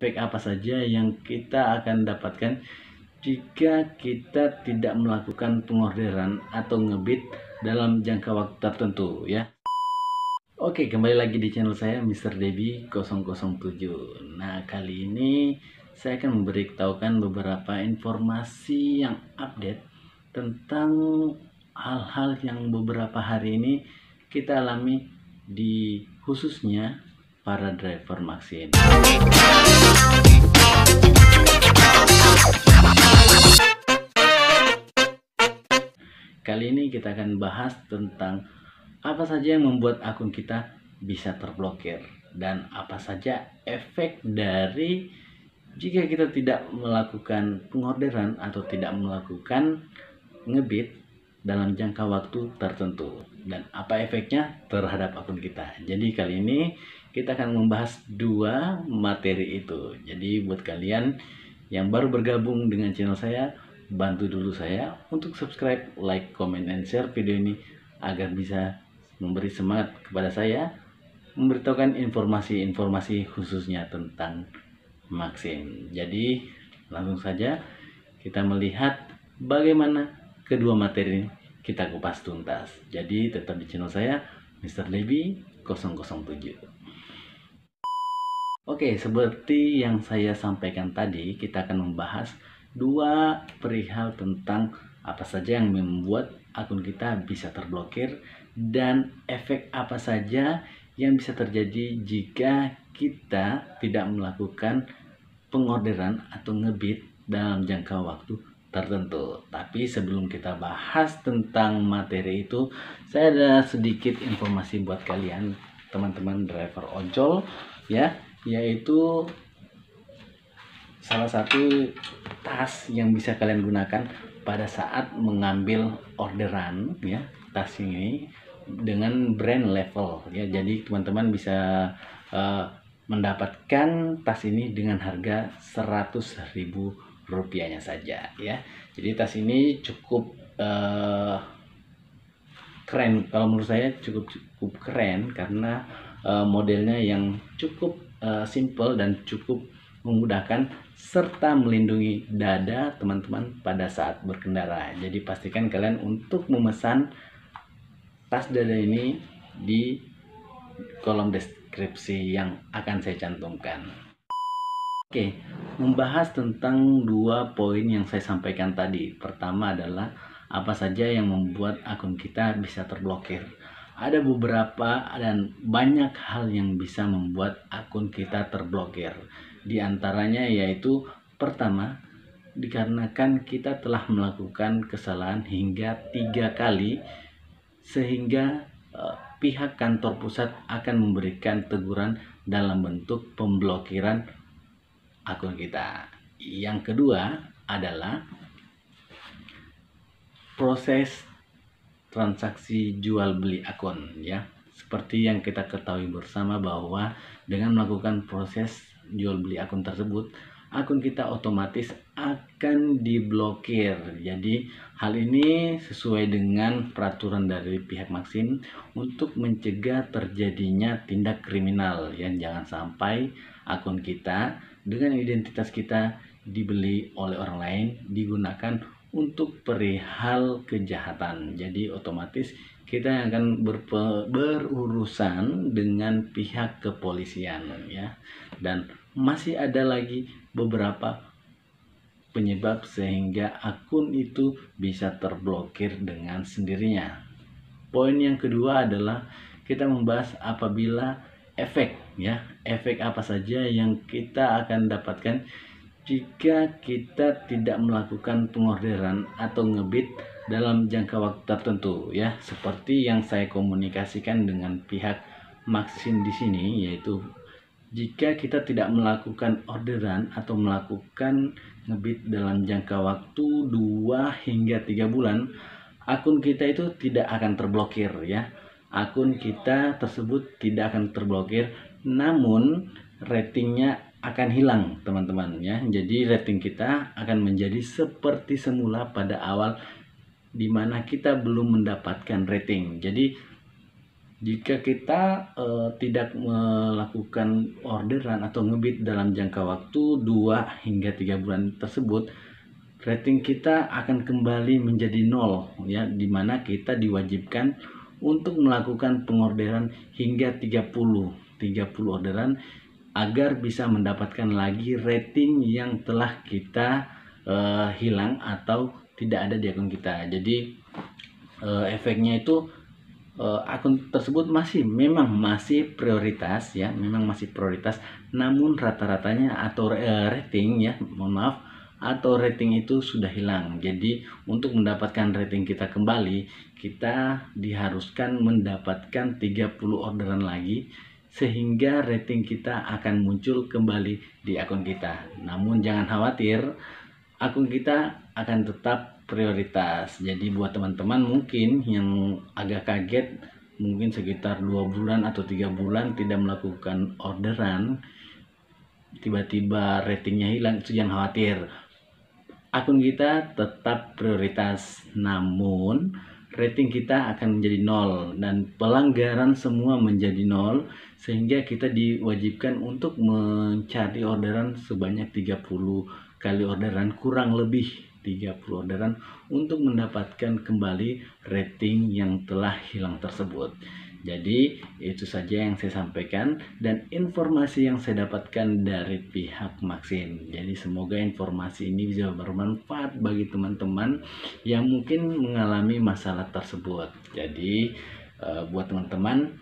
efek apa saja yang kita akan dapatkan jika kita tidak melakukan pengorderan atau ngebit dalam jangka waktu tertentu ya Oke kembali lagi di channel saya Mr. Debbie 007 Nah kali ini saya akan memberitahukan beberapa informasi yang update tentang hal-hal yang beberapa hari ini kita alami di khususnya para driver Maxim. Kali ini kita akan bahas tentang apa saja yang membuat akun kita bisa terblokir dan apa saja efek dari jika kita tidak melakukan pengorderan atau tidak melakukan ngebit dalam jangka waktu tertentu dan apa efeknya terhadap akun kita. Jadi kali ini kita akan membahas dua materi itu. Jadi buat kalian yang baru bergabung dengan channel saya, bantu dulu saya untuk subscribe, like, comment, and share video ini agar bisa memberi semangat kepada saya memberitahukan informasi-informasi khususnya tentang Maxim. Jadi langsung saja kita melihat bagaimana kedua materi ini kita kupas tuntas. Jadi tetap di channel saya Mr. Levi 007. Oke, seperti yang saya sampaikan tadi, kita akan membahas dua perihal tentang apa saja yang membuat akun kita bisa terblokir dan efek apa saja yang bisa terjadi jika kita tidak melakukan pengorderan atau ngebit dalam jangka waktu tertentu. Tapi sebelum kita bahas tentang materi itu, saya ada sedikit informasi buat kalian teman-teman driver ojol ya, yaitu salah satu tas yang bisa kalian gunakan pada saat mengambil orderan ya, tas ini dengan brand level ya. Jadi teman-teman bisa uh, mendapatkan tas ini dengan harga 100.000 rupiahnya saja ya. Jadi tas ini cukup uh, keren. Kalau menurut saya cukup cukup keren karena uh, modelnya yang cukup uh, simple dan cukup memudahkan serta melindungi dada teman-teman pada saat berkendara. Jadi pastikan kalian untuk memesan tas dada ini di kolom deskripsi yang akan saya cantumkan Oke, membahas tentang dua poin yang saya sampaikan tadi. Pertama adalah apa saja yang membuat akun kita bisa terblokir. Ada beberapa dan banyak hal yang bisa membuat akun kita terblokir. Di antaranya yaitu pertama, dikarenakan kita telah melakukan kesalahan hingga tiga kali sehingga uh, pihak kantor pusat akan memberikan teguran dalam bentuk pemblokiran akun kita. Yang kedua adalah proses transaksi jual beli akun ya. Seperti yang kita ketahui bersama bahwa dengan melakukan proses jual beli akun tersebut, akun kita otomatis akan diblokir. Jadi hal ini sesuai dengan peraturan dari pihak Maxim untuk mencegah terjadinya tindak kriminal yang jangan sampai akun kita dengan identitas kita dibeli oleh orang lain digunakan untuk perihal kejahatan. Jadi otomatis kita akan berpe, berurusan dengan pihak kepolisian ya. Dan masih ada lagi beberapa penyebab sehingga akun itu bisa terblokir dengan sendirinya. Poin yang kedua adalah kita membahas apabila efek ya efek apa saja yang kita akan dapatkan jika kita tidak melakukan pengorderan atau ngebit dalam jangka waktu tertentu ya? Seperti yang saya komunikasikan dengan pihak Maxim di sini yaitu jika kita tidak melakukan orderan atau melakukan ngebit dalam jangka waktu 2 hingga 3 bulan akun kita itu tidak akan terblokir ya? Akun kita tersebut tidak akan terblokir namun ratingnya akan hilang teman-teman ya. Jadi rating kita akan menjadi seperti semula pada awal di mana kita belum mendapatkan rating. Jadi jika kita uh, tidak melakukan orderan atau ngebit dalam jangka waktu 2 hingga 3 bulan tersebut rating kita akan kembali menjadi nol ya di mana kita diwajibkan untuk melakukan pengorderan hingga 30 30 orderan agar bisa mendapatkan lagi rating yang telah kita uh, hilang atau tidak ada di akun kita. Jadi uh, efeknya itu uh, akun tersebut masih memang masih prioritas ya memang masih prioritas. Namun rata-ratanya atau uh, rating ya mohon maaf atau rating itu sudah hilang. Jadi untuk mendapatkan rating kita kembali kita diharuskan mendapatkan 30 orderan lagi sehingga rating kita akan muncul kembali di akun kita. Namun jangan khawatir akun kita akan tetap prioritas. Jadi buat teman-teman mungkin yang agak kaget mungkin sekitar dua bulan atau tiga bulan tidak melakukan orderan tiba-tiba ratingnya hilang itu jangan khawatir. Akun kita tetap prioritas. Namun rating kita akan menjadi nol dan pelanggaran semua menjadi nol sehingga kita diwajibkan untuk mencari orderan sebanyak 30 kali orderan kurang lebih 30 orderan untuk mendapatkan kembali rating yang telah hilang tersebut. Jadi itu saja yang saya sampaikan dan informasi yang saya dapatkan dari pihak Maxin. Jadi semoga informasi ini bisa bermanfaat bagi teman-teman yang mungkin mengalami masalah tersebut. Jadi uh, buat teman-teman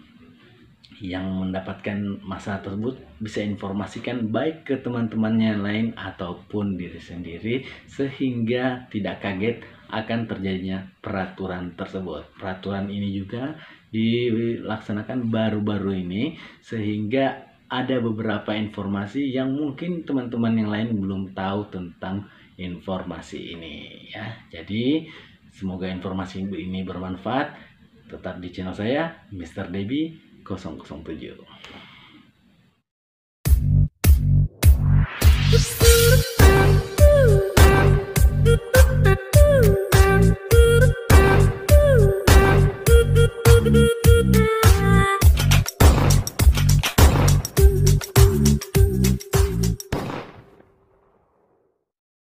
yang mendapatkan masalah tersebut bisa informasikan baik ke teman-temannya lain ataupun diri sendiri sehingga tidak kaget akan terjadinya peraturan tersebut. Peraturan ini juga dilaksanakan baru-baru ini sehingga ada beberapa informasi yang mungkin teman-teman yang lain belum tahu tentang informasi ini ya. Jadi semoga informasi ini bermanfaat. Tetap di channel saya Mr. Debbie 007